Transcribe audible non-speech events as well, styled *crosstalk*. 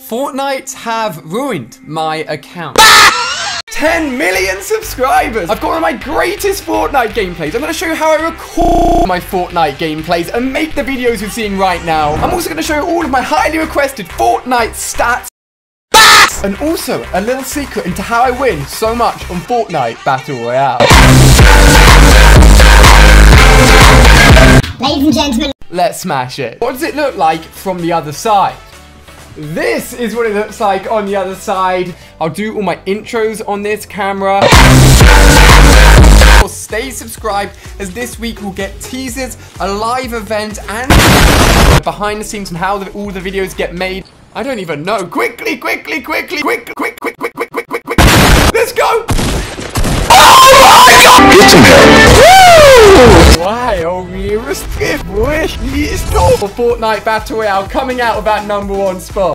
Fortnite have ruined my account. *laughs* 10 million subscribers! I've got one of my greatest Fortnite gameplays. I'm going to show you how I record my Fortnite gameplays and make the videos you're seeing right now. I'm also going to show you all of my highly requested Fortnite stats *laughs* and also a little secret into how I win so much on Fortnite Battle Royale. Ladies and gentlemen, Let's smash it. What does it look like from the other side? This is what it looks like on the other side. I'll do all my intros on this camera. Stay subscribed as this week we'll get teasers, a live event, and behind the scenes and how the, all the videos get made. I don't even know. Quickly, quickly, quickly, quick, quick, quick, quick, quick, quick, quick. Let's go! Oh my god! Get some help. Why? Wow, wir ist boy. For Fortnite Battle Royale coming out of that number one spot.